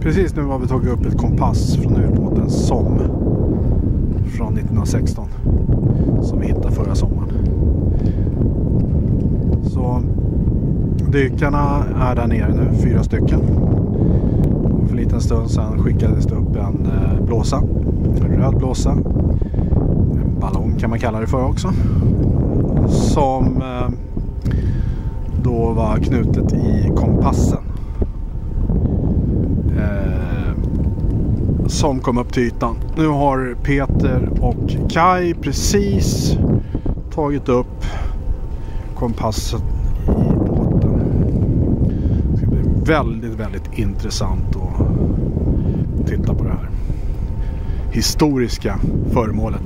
Precis nu har vi tagit upp ett kompass från ubåten SOM från 1916 som vi hittade förra sommaren. Så dykarna är där nere nu, fyra stycken. Och för en liten stund sedan skickades det upp en eh, blåsa, en röd blåsa. En ballong kan man kalla det för också. Som eh, då var knutet i kompassen. Som kom upp till ytan. Nu har Peter och Kai precis tagit upp kompassen i båten. Det ska bli väldigt, väldigt intressant att titta på det här historiska föremålet.